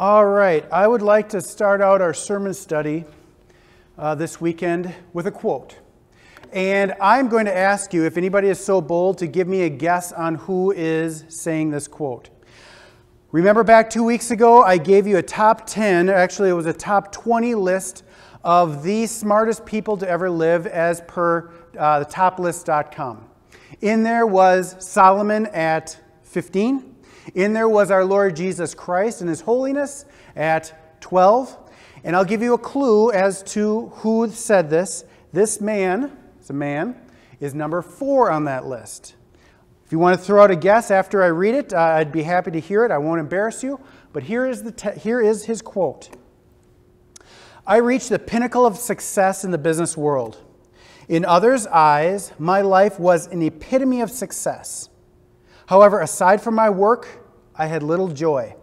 All right, I would like to start out our sermon study uh, this weekend with a quote. And I'm going to ask you, if anybody is so bold, to give me a guess on who is saying this quote. Remember back two weeks ago, I gave you a top 10, actually, it was a top 20 list of the smartest people to ever live as per uh, the toplist.com. In there was Solomon at 15. In there was our Lord Jesus Christ and His holiness at 12. And I'll give you a clue as to who said this. This man, it's a man, is number four on that list. If you want to throw out a guess after I read it, uh, I'd be happy to hear it. I won't embarrass you. But here is, the here is his quote I reached the pinnacle of success in the business world. In others' eyes, my life was an epitome of success. However, aside from my work, I had little joy.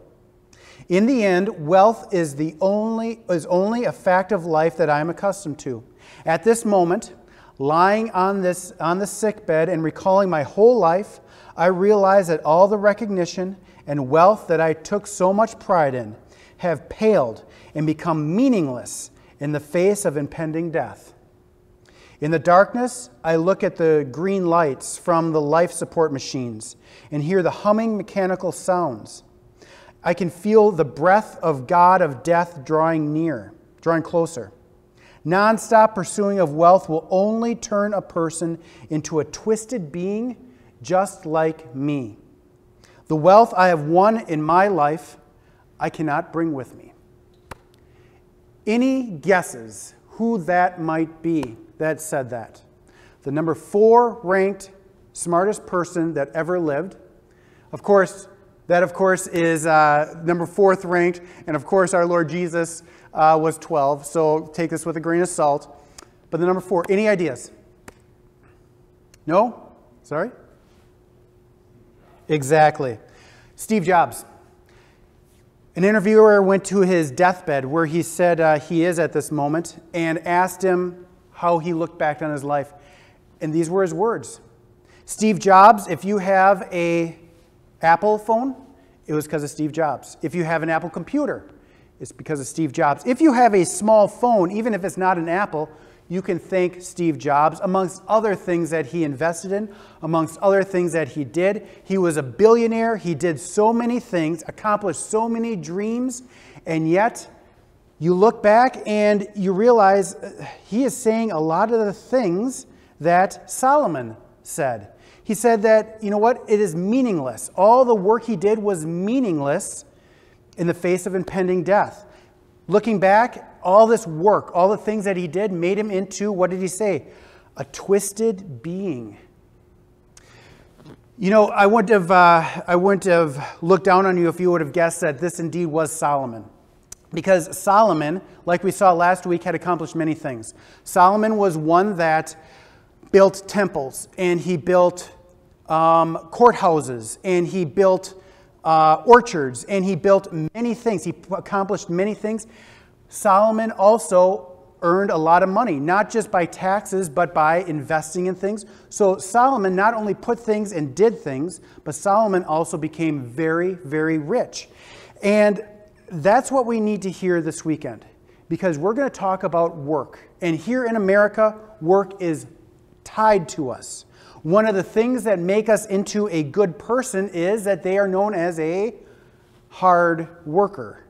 In the end, wealth is, the only, is only a fact of life that I am accustomed to. At this moment, lying on, this, on the sick bed and recalling my whole life, I realize that all the recognition and wealth that I took so much pride in have paled and become meaningless in the face of impending death. In the darkness, I look at the green lights from the life support machines and hear the humming mechanical sounds. I can feel the breath of God of death drawing near, drawing closer. Nonstop pursuing of wealth will only turn a person into a twisted being just like me. The wealth I have won in my life, I cannot bring with me. Any guesses who that might be? that said that. The number four ranked smartest person that ever lived. Of course, that of course is uh, number fourth ranked, and of course our Lord Jesus uh, was 12, so take this with a grain of salt. But the number four, any ideas? No? Sorry? Exactly. Steve Jobs. An interviewer went to his deathbed where he said uh, he is at this moment and asked him how he looked back on his life. And these were his words. Steve Jobs, if you have a Apple phone, it was because of Steve Jobs. If you have an Apple computer, it's because of Steve Jobs. If you have a small phone, even if it's not an Apple, you can thank Steve Jobs, amongst other things that he invested in, amongst other things that he did. He was a billionaire. He did so many things, accomplished so many dreams, and yet you look back and you realize uh, he is saying a lot of the things that Solomon said. He said that, you know what, it is meaningless. All the work he did was meaningless in the face of impending death. Looking back, all this work, all the things that he did made him into, what did he say? A twisted being. You know, I wouldn't have, uh, I wouldn't have looked down on you if you would have guessed that this indeed was Solomon. Because Solomon, like we saw last week, had accomplished many things. Solomon was one that built temples, and he built um, courthouses, and he built uh, orchards, and he built many things. He accomplished many things. Solomon also earned a lot of money, not just by taxes, but by investing in things. So Solomon not only put things and did things, but Solomon also became very, very rich. And that's what we need to hear this weekend because we're going to talk about work. And here in America, work is tied to us. One of the things that make us into a good person is that they are known as a hard worker.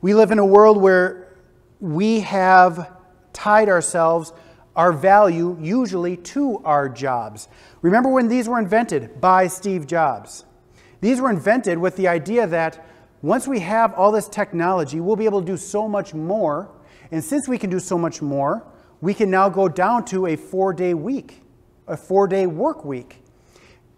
We live in a world where we have tied ourselves, our value, usually to our jobs. Remember when these were invented by Steve Jobs? These were invented with the idea that once we have all this technology, we'll be able to do so much more. And since we can do so much more, we can now go down to a four day week, a four day work week.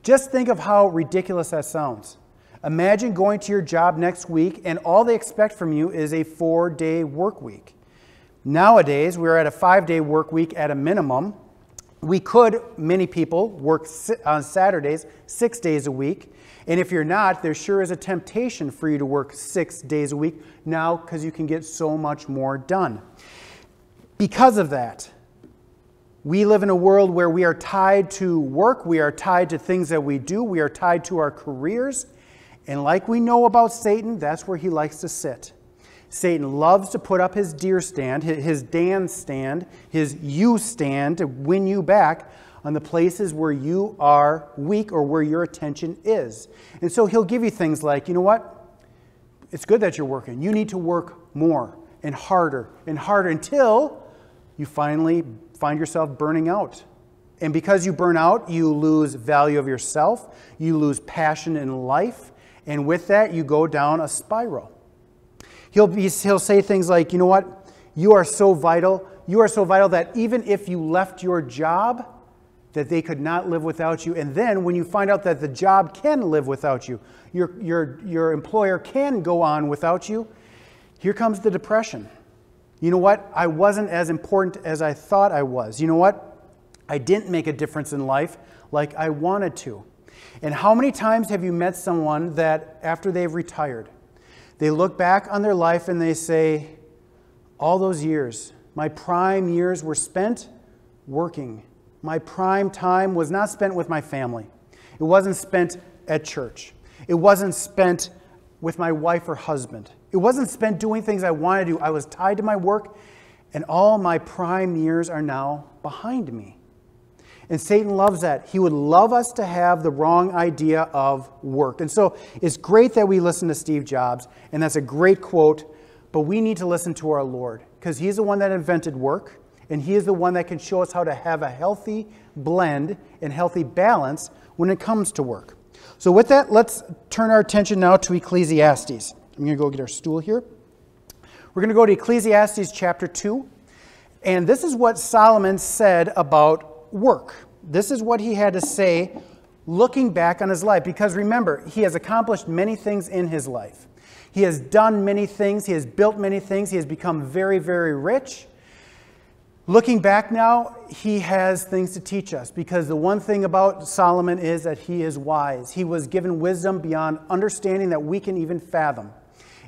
Just think of how ridiculous that sounds. Imagine going to your job next week and all they expect from you is a four day work week. Nowadays, we're at a five day work week at a minimum. We could, many people, work on Saturdays six days a week. And if you're not, there sure is a temptation for you to work six days a week now because you can get so much more done. Because of that, we live in a world where we are tied to work, we are tied to things that we do, we are tied to our careers, And like we know about Satan, that's where he likes to sit. Satan loves to put up his deer stand, his Dan stand, his you stand to win you back on the places where you are weak or where your attention is. And so he'll give you things like, you know what? It's good that you're working. You need to work more and harder and harder until you finally find yourself burning out. And because you burn out, you lose value of yourself, you lose passion in life, and with that, you go down a spiral. He'll, be, he'll say things like, you know what? You are so vital. You are so vital that even if you left your job, that they could not live without you. And then when you find out that the job can live without you, your, your, your employer can go on without you, here comes the depression. You know what? I wasn't as important as I thought I was. You know what? I didn't make a difference in life like I wanted to. And how many times have you met someone that after they've retired, they look back on their life and they say, All those years, my prime years were spent working my prime time was not spent with my family. It wasn't spent at church. It wasn't spent with my wife or husband. It wasn't spent doing things I wanted to do. I was tied to my work, and all my prime years are now behind me. And Satan loves that. He would love us to have the wrong idea of work. And so it's great that we listen to Steve Jobs, and that's a great quote, but we need to listen to our Lord because he's the one that invented work and He is the one that can show us how to have a healthy blend and healthy balance when it comes to work. So, with that, let's turn our attention now to Ecclesiastes. I'm going to go get our stool here. We're going to go to Ecclesiastes chapter 2. And this is what Solomon said about work. This is what he had to say looking back on his life. Because remember, he has accomplished many things in his life. He has done many things, he has built many things, he has become very, very rich. Looking back now, he has things to teach us because the one thing about Solomon is that he is wise. He was given wisdom beyond understanding that we can even fathom.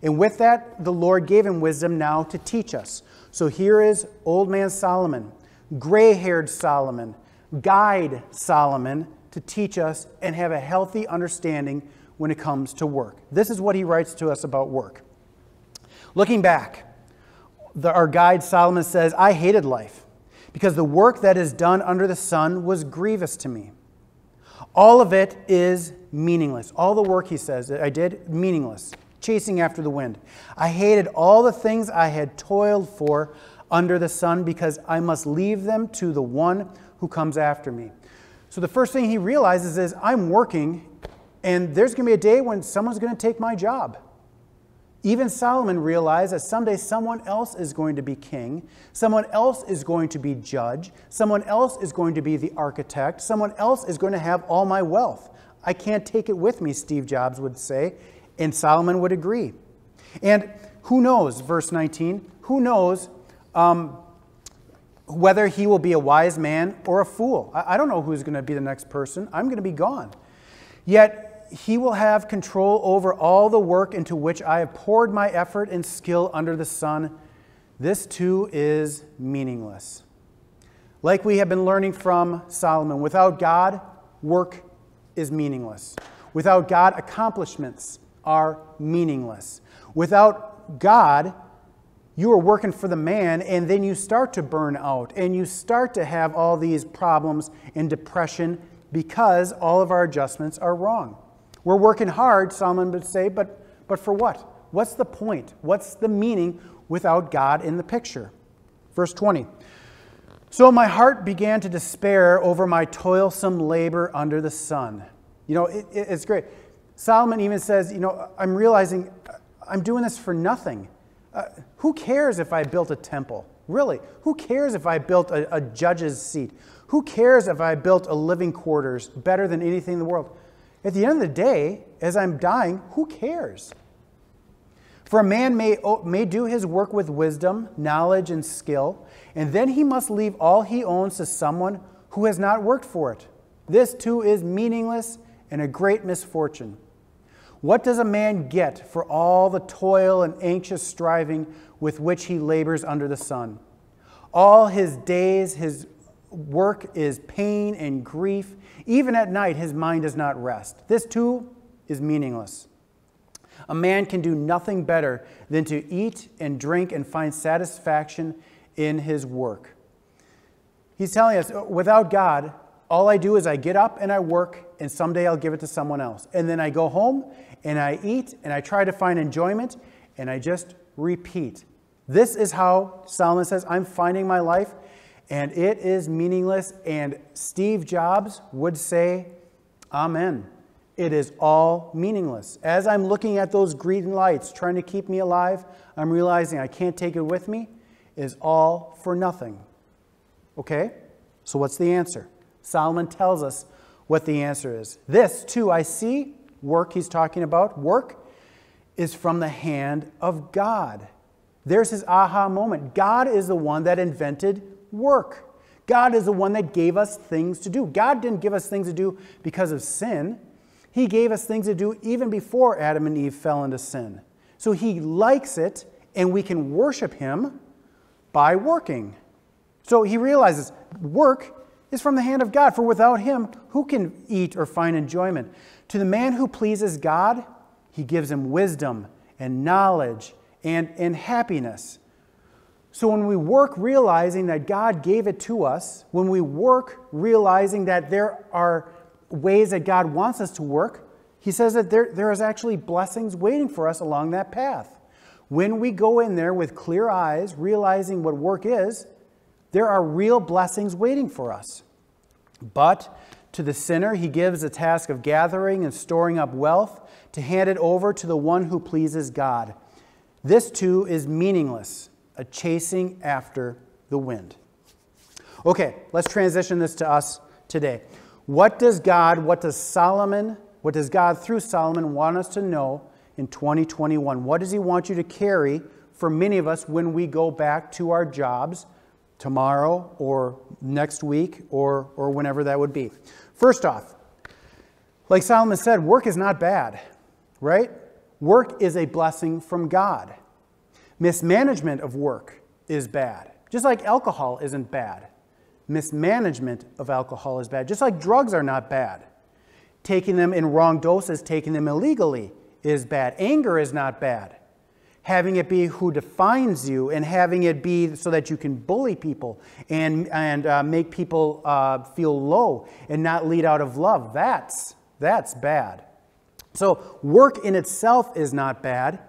And with that, the Lord gave him wisdom now to teach us. So here is old man Solomon, gray haired Solomon, guide Solomon to teach us and have a healthy understanding when it comes to work. This is what he writes to us about work. Looking back, the, our guide Solomon says, I hated life because the work that is done under the sun was grievous to me. All of it is meaningless. All the work, he says, that I did, meaningless, chasing after the wind. I hated all the things I had toiled for under the sun because I must leave them to the one who comes after me. So the first thing he realizes is I'm working, and there's going to be a day when someone's going to take my job. Even Solomon realized that someday someone else is going to be king, someone else is going to be judge, someone else is going to be the architect, someone else is going to have all my wealth. I can't take it with me, Steve Jobs would say, and Solomon would agree. And who knows, verse 19, who knows um, whether he will be a wise man or a fool? I, I don't know who's going to be the next person. I'm going to be gone. Yet, he will have control over all the work into which I have poured my effort and skill under the sun. This too is meaningless. Like we have been learning from Solomon, without God, work is meaningless. Without God, accomplishments are meaningless. Without God, you are working for the man, and then you start to burn out, and you start to have all these problems and depression because all of our adjustments are wrong. We're working hard, Solomon would say, but, but for what? What's the point? What's the meaning without God in the picture? Verse 20. So my heart began to despair over my toilsome labor under the sun. You know, it, it, it's great. Solomon even says, You know, I'm realizing I'm doing this for nothing. Uh, who cares if I built a temple? Really? Who cares if I built a, a judge's seat? Who cares if I built a living quarters better than anything in the world? At the end of the day, as I'm dying, who cares? For a man may, may do his work with wisdom, knowledge, and skill, and then he must leave all he owns to someone who has not worked for it. This too is meaningless and a great misfortune. What does a man get for all the toil and anxious striving with which he labors under the sun? All his days, his work is pain and grief. Even at night, his mind does not rest. This too is meaningless. A man can do nothing better than to eat and drink and find satisfaction in his work. He's telling us without God, all I do is I get up and I work, and someday I'll give it to someone else. And then I go home and I eat and I try to find enjoyment, and I just repeat. This is how Solomon says, I'm finding my life, and it is meaningless. And Steve Jobs would say, Amen it is all meaningless. As I'm looking at those green lights trying to keep me alive, I'm realizing I can't take it with me, it is all for nothing. Okay? So, what's the answer? Solomon tells us what the answer is. This, too, I see, work he's talking about, work is from the hand of God. There's his aha moment. God is the one that invented work. God is the one that gave us things to do. God didn't give us things to do because of sin. He gave us things to do even before Adam and Eve fell into sin. So he likes it, and we can worship him by working. So he realizes work is from the hand of God, for without him, who can eat or find enjoyment? To the man who pleases God, he gives him wisdom and knowledge and, and happiness. So when we work realizing that God gave it to us, when we work realizing that there are ways that God wants us to work, he says that there, there is actually blessings waiting for us along that path. When we go in there with clear eyes, realizing what work is, there are real blessings waiting for us. But to the sinner, he gives the task of gathering and storing up wealth to hand it over to the one who pleases God. This too is meaningless, a chasing after the wind. Okay, let's transition this to us today. What does God, what does Solomon, what does God through Solomon want us to know in 2021? What does he want you to carry for many of us when we go back to our jobs tomorrow or next week or, or whenever that would be? First off, like Solomon said, work is not bad, right? Work is a blessing from God. Mismanagement of work is bad, just like alcohol isn't bad mismanagement of alcohol is bad, just like drugs are not bad. Taking them in wrong doses, taking them illegally is bad. Anger is not bad. Having it be who defines you and having it be so that you can bully people and, and uh, make people uh, feel low and not lead out of love, that's, that's bad. So, work in itself is not bad,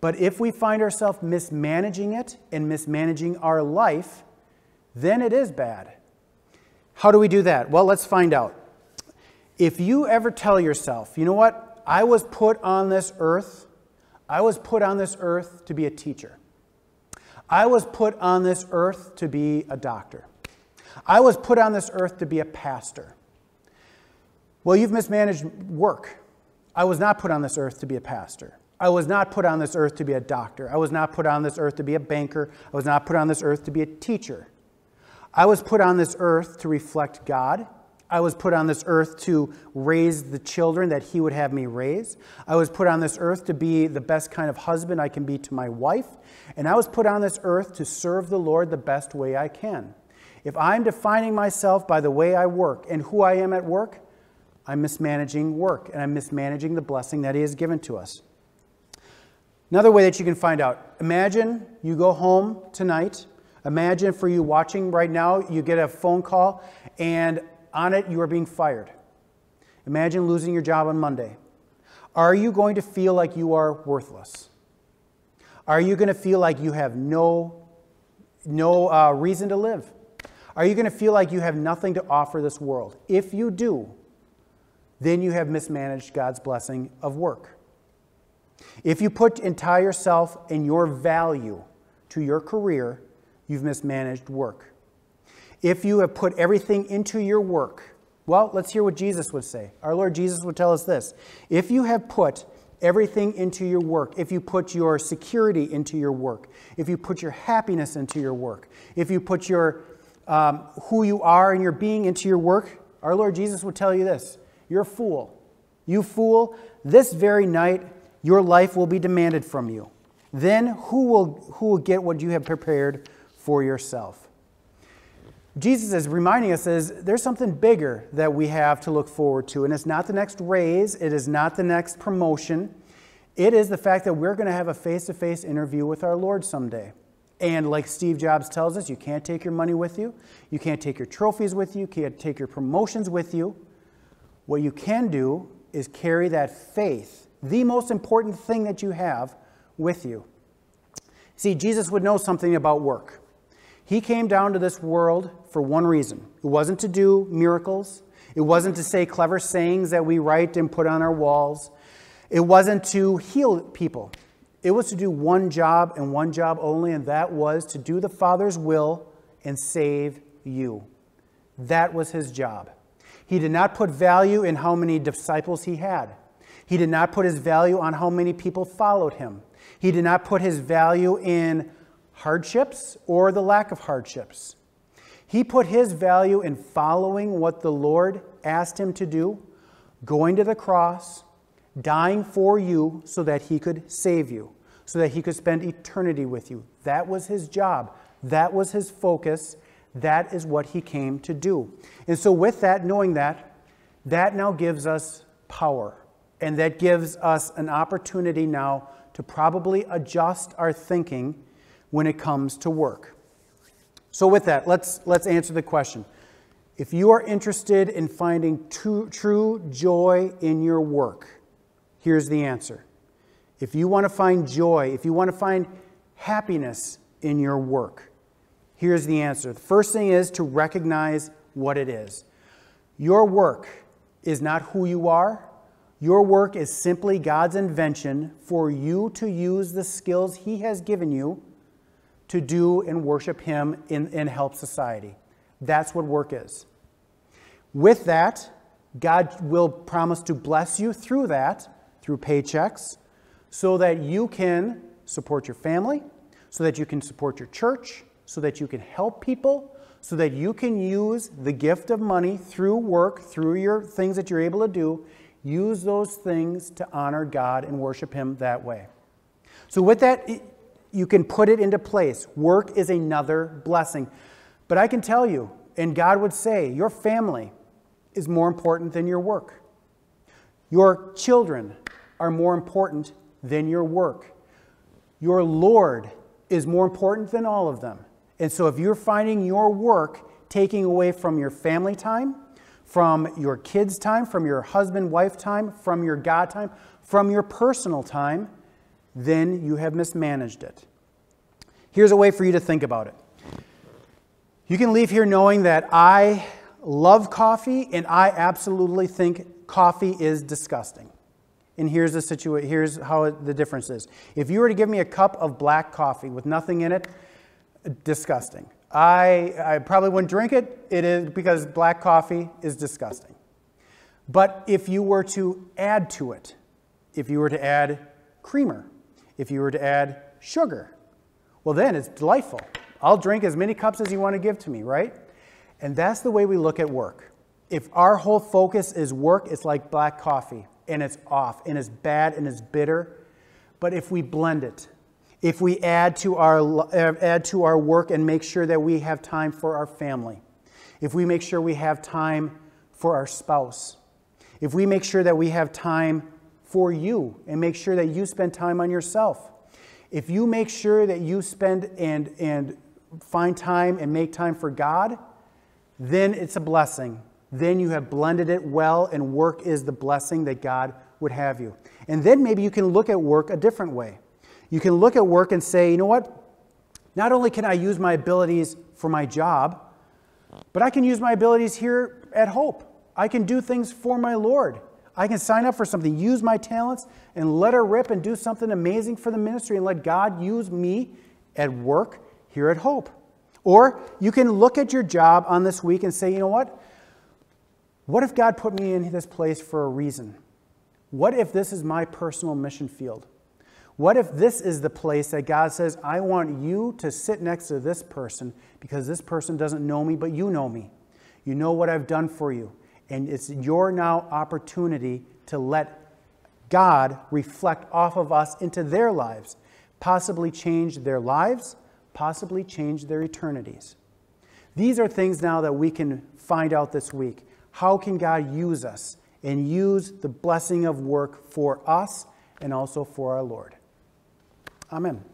but if we find ourselves mismanaging it and mismanaging our life, then it is bad. How do we do that? Well, let's find out. If you ever tell yourself, you know what, I was put on this earth, I was put on this earth to be a teacher. I was put on this earth to be a doctor. I was put on this earth to be a pastor. Well, you've mismanaged work. I was not put on this earth to be a pastor. I was not put on this earth to be a doctor. I was not put on this earth to be a banker. I was not put on this earth to be a teacher. I was put on this earth to reflect God. I was put on this earth to raise the children that He would have me raise. I was put on this earth to be the best kind of husband I can be to my wife. And I was put on this earth to serve the Lord the best way I can. If I'm defining myself by the way I work and who I am at work, I'm mismanaging work and I'm mismanaging the blessing that He has given to us. Another way that you can find out imagine you go home tonight Imagine for you watching right now, you get a phone call and on it you are being fired. Imagine losing your job on Monday. Are you going to feel like you are worthless? Are you going to feel like you have no, no uh, reason to live? Are you going to feel like you have nothing to offer this world? If you do, then you have mismanaged God's blessing of work. If you put entire yourself and your value to your career, you've mismanaged work. If you have put everything into your work, well, let's hear what Jesus would say. Our Lord Jesus would tell us this If you have put everything into your work, if you put your security into your work, if you put your happiness into your work, if you put your um, who you are and your being into your work, our Lord Jesus would tell you this You're a fool. You fool, this very night your life will be demanded from you. Then who will, who will get what you have prepared for yourself. Jesus is reminding us is there's something bigger that we have to look forward to and it's not the next raise, it is not the next promotion. It is the fact that we're going to have a face to face interview with our Lord someday. And like Steve Jobs tells us, you can't take your money with you, you can't take your trophies with you, you can't take your promotions with you. What you can do is carry that faith, the most important thing that you have, with you. See, Jesus would know something about work. He came down to this world for one reason it wasn't to do miracles, it wasn't to say clever sayings that we write and put on our walls, it wasn't to heal people. It was to do one job and one job only, and that was to do the Father's will and save you. That was his job. He did not put value in how many disciples he had. He did not put his value on how many people followed him. He did not put his value in hardships or the lack of hardships. He put his value in following what the Lord asked him to do, going to the cross, dying for you so that he could save you, so that he could spend eternity with you. That was his job. That was his focus. That is what he came to do. And so, with that, knowing that, that now gives us power. And that gives us an opportunity now to probably adjust our thinking when it comes to work. So, with that, let's, let's answer the question. If you are interested in finding true, true joy in your work, Here's the answer. If you want to find joy, if you want to find happiness in your work, here's the answer. The first thing is to recognize what it is. Your work is not who you are. Your work is simply God's invention for you to use the skills He has given you to do and worship Him in, and help society. That's what work is. With that, God will promise to bless you through that through paychecks so that you can support your family, so that you can support your church, so that you can help people, so that you can use the gift of money through work, through your things that you're able to do, use those things to honor God and worship Him that way. So, with that, you can put it into place. Work is another blessing. But I can tell you, and God would say, your family is more important than your work. Your children are more important than your work. Your Lord is more important than all of them. And so if you're finding your work taking away from your family time, from your kids' time, from your husband wife time, from your God time, from your personal time, then you have mismanaged it. Here's a way for you to think about it. You can leave here knowing that I love coffee and I absolutely think coffee is disgusting. And here's the situation. Here's how the difference is. If you were to give me a cup of black coffee with nothing in it, disgusting. I, I probably wouldn't drink it. It is because black coffee is disgusting. But if you were to add to it, if you were to add creamer, if you were to add sugar, well, then it's delightful. I'll drink as many cups as you want to give to me, right? And that's the way we look at work. If our whole focus is work, it's like black coffee and it's off and it's bad and it's bitter. But if we blend it, if we add to our, uh, add to our work and make sure that we have time for our family, if we make sure we have time for our spouse, if we make sure that we have time for you and make sure that you spend time on yourself, if you make sure that you spend and, and find time and make time for God, then it's a blessing then you have blended it well, and work is the blessing that God would have you. And then maybe you can look at work a different way. You can look at work and say, you know what? Not only can I use my abilities for my job, but I can use my abilities here at Hope. I can do things for my Lord. I can sign up for something, use my talents, and let her rip and do something amazing for the ministry and let God use me at work here at Hope. Or you can look at your job on this week and say, you know what? What if God put me in this place for a reason? What if this is my personal mission field? What if this is the place that God says, I want you to sit next to this person because this person doesn't know me, but you know me? You know what I've done for you. And it's your now opportunity to let God reflect off of us into their lives, possibly change their lives, possibly change their eternities. These are things now that we can find out this week. How can God use us and use the blessing of work for us and also for our Lord. Amen.